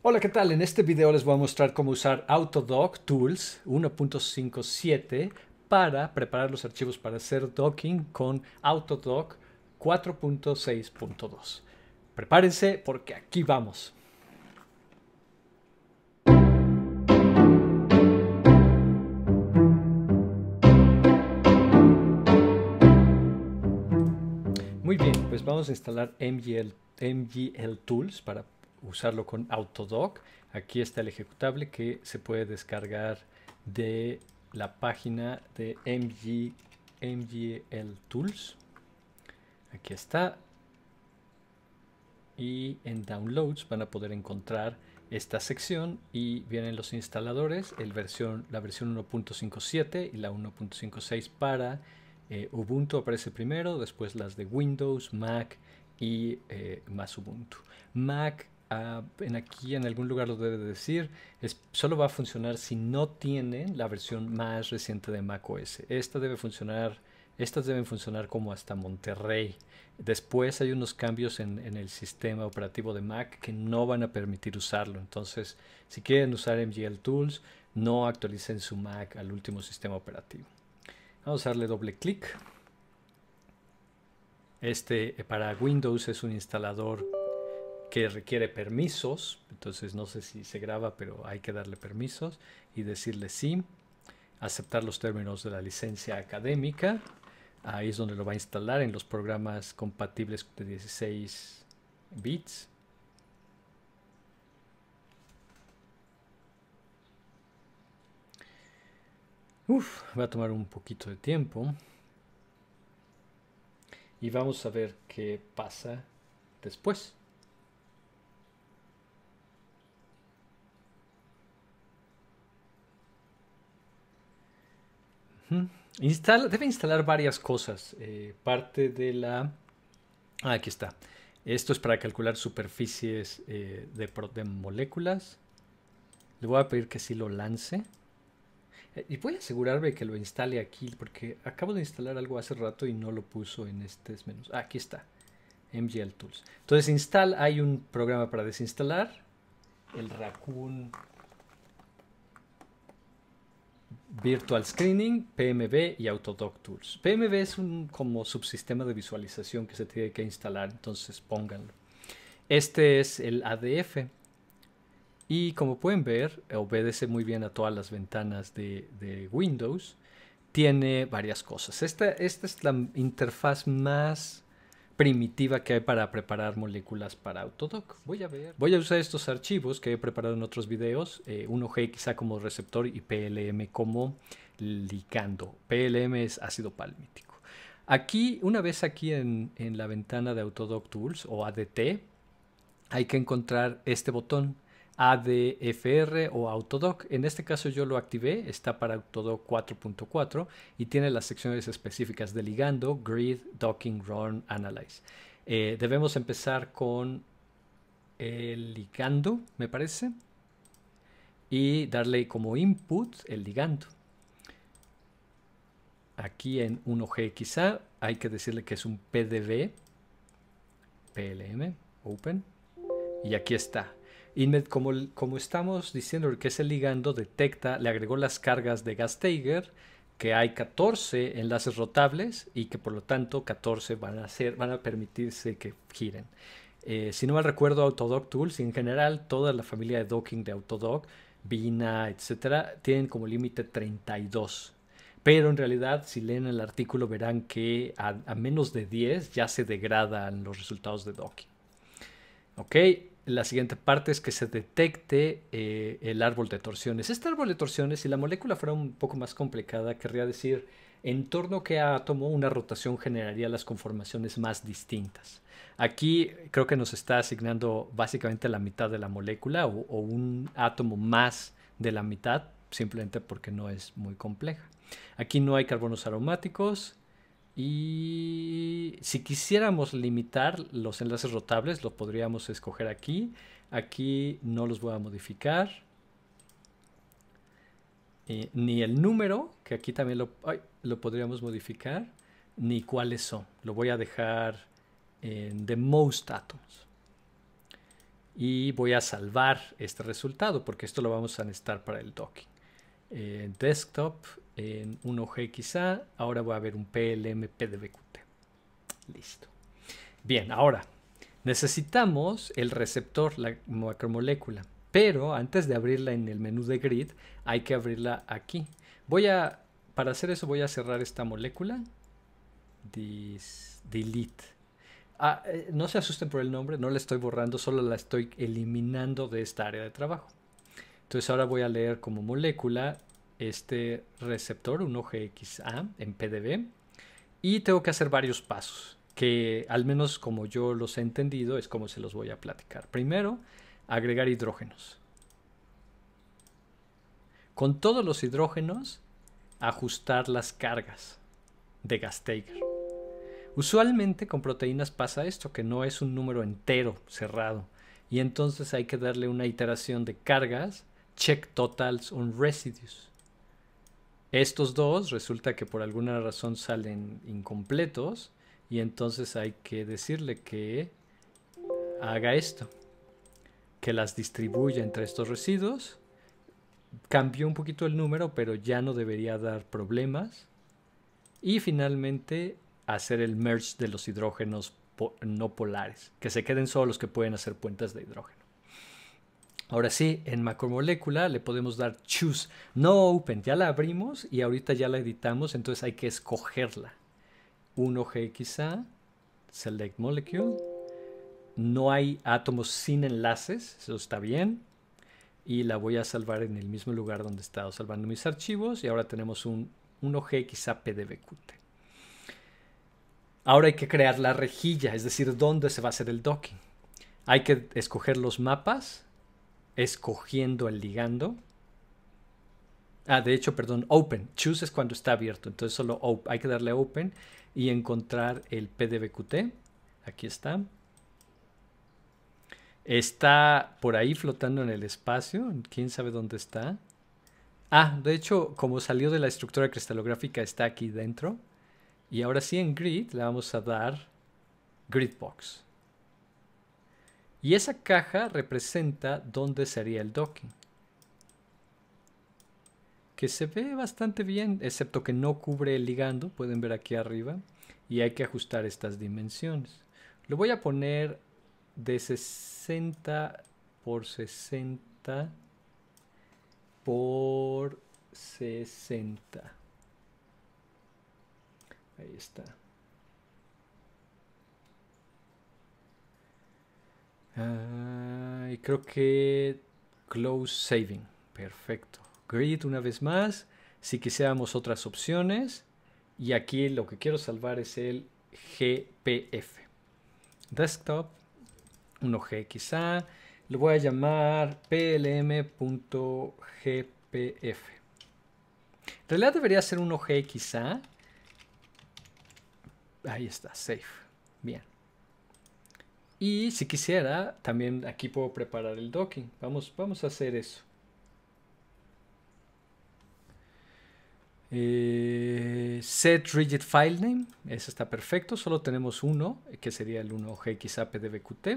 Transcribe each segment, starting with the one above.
Hola, ¿qué tal? En este video les voy a mostrar cómo usar Autodock Tools 1.57 para preparar los archivos para hacer docking con Autodock 4.6.2. Prepárense porque aquí vamos. Muy bien, pues vamos a instalar MGL, MGL Tools para usarlo con Autodock. Aquí está el ejecutable que se puede descargar de la página de MG, MGL Tools. Aquí está. Y en Downloads van a poder encontrar esta sección y vienen los instaladores, la versión 1.57 y la 1.56 para eh, Ubuntu aparece primero, después las de Windows, Mac y eh, más Ubuntu. Mac Ah, en aquí en algún lugar lo debe decir, solo va a funcionar si no tienen la versión más reciente de macOS. Esta debe funcionar, estas deben funcionar como hasta Monterrey. Después hay unos cambios en, en, el sistema operativo de Mac que no van a permitir usarlo. Entonces, si quieren usar MGL Tools, no actualicen su Mac al último sistema operativo. Vamos a darle doble clic. Este eh, para Windows es un instalador que requiere permisos, entonces no sé si se graba, pero hay que darle permisos y decirle sí, aceptar los términos de la licencia académica, ahí es donde lo va a instalar en los programas compatibles de 16 bits. Uf, va a tomar un poquito de tiempo. Y vamos a ver qué pasa después. Debe instalar varias cosas. Eh, parte de la... Ah, aquí está. Esto es para calcular superficies eh, de, de, moléculas. Le voy a pedir que sí lo lance. Eh, y voy a asegurarme que lo instale aquí, porque acabo de instalar algo hace rato y no lo puso en este menús. Ah, aquí está. MGL Tools. Entonces, install, hay un programa para desinstalar. El Raccoon Virtual Screening, PMB y Autodock Tools. PMB es un como subsistema de visualización que se tiene que instalar, entonces pónganlo. Este es el ADF. Y como pueden ver, obedece muy bien a todas las ventanas de, Windows. Tiene varias cosas. Esta, esta es la interfaz más primitiva que hay para preparar moléculas para Autodock. Voy a ver. Voy a usar estos archivos que he preparado en otros videos, eh, 1G quizá como receptor y PLM como ligando. PLM es ácido palmítico. Aquí, una vez aquí en, en la ventana de Autodock Tools o ADT, hay que encontrar este botón ADFR o Autodoc. En este caso yo lo activé, está para Autodoc 4.4 y tiene las secciones específicas de ligando, grid, docking, run, analyze. Eh, debemos empezar con el ligando, me parece, y darle como input el ligando. Aquí en 1G quizá hay que decirle que es un PDB, PLM, open, y aquí está como, como estamos diciendo que es el ligando, detecta, le agregó las cargas de Gastager, que hay 14 enlaces rotables y que por lo tanto 14 van a, ser, van a permitirse que giren. Eh, si no mal recuerdo, Autodock Tools, en general, toda la familia de docking de Autodock, Vina, etcétera, tienen como límite 32. Pero en realidad, si leen el artículo, verán que a, a menos de 10 ya se degradan los resultados de docking. Ok, la siguiente parte es que se detecte eh, el árbol de torsiones. Este árbol de torsiones, si la molécula fuera un poco más complicada, querría decir en torno a qué átomo una rotación generaría las conformaciones más distintas. Aquí creo que nos está asignando básicamente la mitad de la molécula o, o un átomo más de la mitad, simplemente porque no es muy compleja. Aquí no hay carbonos aromáticos, y si quisiéramos limitar los enlaces rotables, lo podríamos escoger aquí. Aquí no los voy a modificar. Eh, ni el número, que aquí también lo, lo, podríamos modificar, ni cuáles son. Lo voy a dejar en the most atoms. y voy a salvar este resultado porque esto lo vamos a necesitar para el docking. En desktop, en 1GXA, ahora voy a ver un PLM PDBQT. Listo. Bien, ahora necesitamos el receptor, la macromolécula, pero antes de abrirla en el menú de grid, hay que abrirla aquí. Voy a, para hacer eso voy a cerrar esta molécula. delete Ah, eh, no se asusten por el nombre, no la estoy borrando, solo la estoy eliminando de esta área de trabajo. Entonces ahora voy a leer como molécula este receptor, un OGXA en PDB, y tengo que hacer varios pasos, que al menos como yo los he entendido es como se los voy a platicar. Primero, agregar hidrógenos. Con todos los hidrógenos, ajustar las cargas de Gasteger. Usualmente con proteínas pasa esto, que no es un número entero cerrado. Y entonces hay que darle una iteración de cargas, check totals on residues. Estos dos resulta que por alguna razón salen incompletos y entonces hay que decirle que haga esto, que las distribuya entre estos residuos. Cambió un poquito el número, pero ya no debería dar problemas. Y finalmente hacer el merge de los hidrógenos no polares, que se queden solo los que pueden hacer puentes de hidrógeno. Ahora sí, en macromolécula le podemos dar choose, no open, ya la abrimos y ahorita ya la editamos, entonces hay que escogerla. 1GXA, select molecule, no hay átomos sin enlaces, eso está bien, y la voy a salvar en el mismo lugar donde he estado salvando mis archivos y ahora tenemos un 1GXA PDBQT. Ahora hay que crear la rejilla, es decir, dónde se va a hacer el docking. Hay que escoger los mapas, escogiendo el ligando. Ah, de hecho, perdón, open. Choose es cuando está abierto, entonces solo hay que darle open y encontrar el PDBQT. Aquí está. Está por ahí flotando en el espacio. ¿Quién sabe dónde está? Ah, de hecho, como salió de la estructura cristalográfica, está aquí dentro. Y ahora sí en grid le vamos a dar gridbox. Y esa caja representa dónde sería el docking. Que se ve bastante bien, excepto que no cubre el ligando. Pueden ver aquí arriba. Y hay que ajustar estas dimensiones. Lo voy a poner de 60 por 60 por 60. Ahí está. Y creo que close saving. Perfecto. Grid una vez más. Si quisiéramos otras opciones. Y aquí lo que quiero salvar es el GPF. Desktop. 1G quizá. Lo voy a llamar plm.gpf. En realidad debería ser 1G quizá. Ahí está, safe. Bien. Y si quisiera, también aquí puedo preparar el docking. Vamos, vamos a hacer eso. Eh, set rigid file name, eso está perfecto. Solo tenemos uno, que sería el 1GXAPDBQT.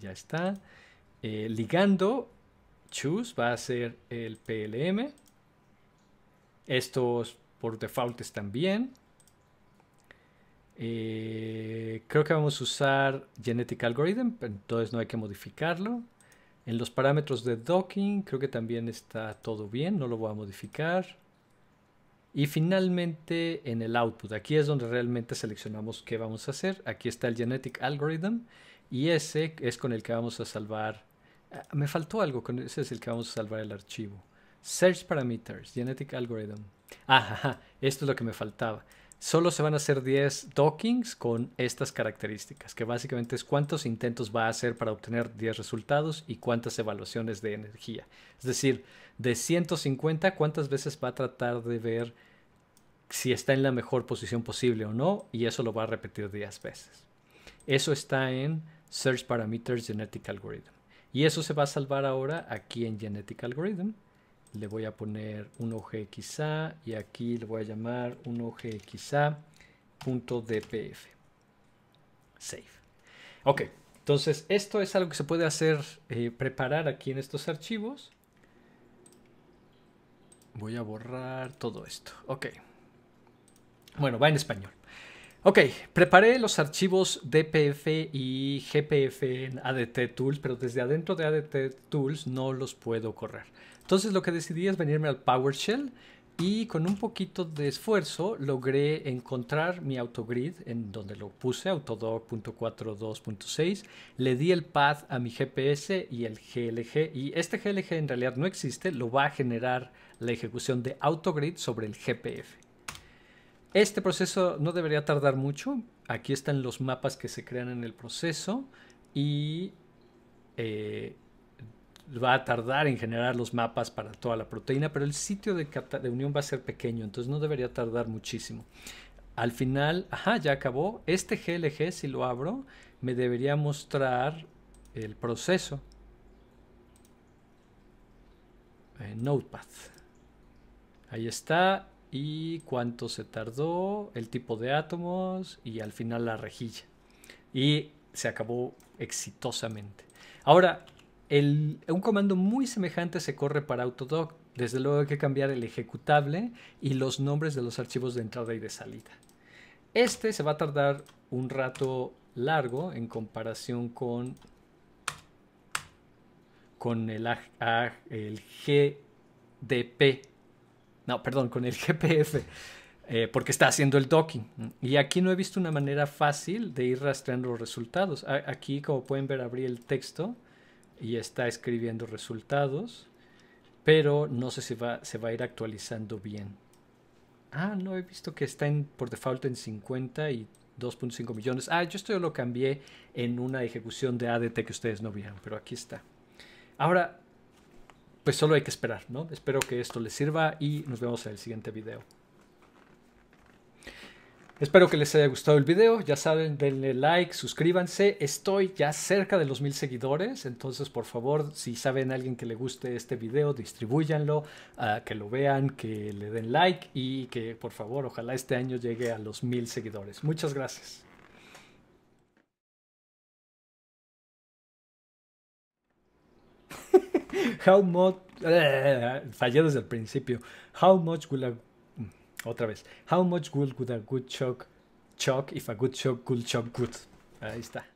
Ya está. Eh, ligando, choose va a ser el PLM. Estos por default están bien. Eh, creo que vamos a usar Genetic Algorithm, entonces no hay que modificarlo. En los parámetros de docking creo que también está todo bien, no lo voy a modificar. Y finalmente en el output, aquí es donde realmente seleccionamos qué vamos a hacer. Aquí está el Genetic Algorithm y ese es con el que vamos a salvar. Ah, me faltó algo, con ese es el que vamos a salvar el archivo. Search Parameters, Genetic Algorithm. Ajá, esto es lo que me faltaba. Solo se van a hacer 10 dockings con estas características, que básicamente es cuántos intentos va a hacer para obtener 10 resultados y cuántas evaluaciones de energía. Es decir, de 150, cuántas veces va a tratar de ver si está en la mejor posición posible o no, y eso lo va a repetir 10 veces. Eso está en Search Parameters Genetic Algorithm. Y eso se va a salvar ahora aquí en Genetic Algorithm le voy a poner un OGXA y aquí le voy a llamar un OGXA.dpf. Save. Ok, Entonces, esto es algo que se puede hacer, eh, preparar aquí en estos archivos. Voy a borrar todo esto. Ok. Bueno, va en español. Ok, preparé los archivos DPF y GPF en ADT Tools, pero desde adentro de ADT Tools no los puedo correr. Entonces lo que decidí es venirme al PowerShell y con un poquito de esfuerzo logré encontrar mi autogrid en donde lo puse, autodoc.42.6. Le di el path a mi GPS y el GLG. Y este GLG en realidad no existe, lo va a generar la ejecución de autogrid sobre el GPF. Este proceso no debería tardar mucho. Aquí están los mapas que se crean en el proceso y eh, va a tardar en generar los mapas para toda la proteína, pero el sitio de, de, unión va a ser pequeño, entonces no debería tardar muchísimo. Al final, ajá, ya acabó. Este GLG, si lo abro, me debería mostrar el proceso. Eh, Notepad. Ahí está. Y cuánto se tardó, el tipo de átomos y al final la rejilla. Y se acabó exitosamente. Ahora, un comando muy semejante se corre para Autodoc. Desde luego hay que cambiar el ejecutable y los nombres de los archivos de entrada y de salida. Este se va a tardar un rato largo en comparación con, con el, GDP. No, perdón, con el GPF. Eh, porque está haciendo el docking. Y aquí no he visto una manera fácil de ir rastreando los resultados. aquí, como pueden ver, abrí el texto y está escribiendo resultados, pero no sé si va, se va a ir actualizando bien. Ah, no, he visto que está por default en 50 y 2.5 millones. Ah, yo esto lo cambié en una ejecución de ADT que ustedes no vieron, pero aquí está. Ahora, pues solo hay que esperar, ¿no? Espero que esto les sirva y nos vemos en el siguiente video. Espero que les haya gustado el video. Ya saben, denle like, suscríbanse. Estoy ya cerca de los mil seguidores. Entonces, por favor, si saben a alguien que le guste este video, distribúyanlo, ah, que lo vean, que le den like y que, por favor, ojalá este año llegue a los mil seguidores. Muchas gracias. How much. fallé desde el principio. How much will a otra vez. How much would, would a good shock choke if a good shock could shock good? Ahí está.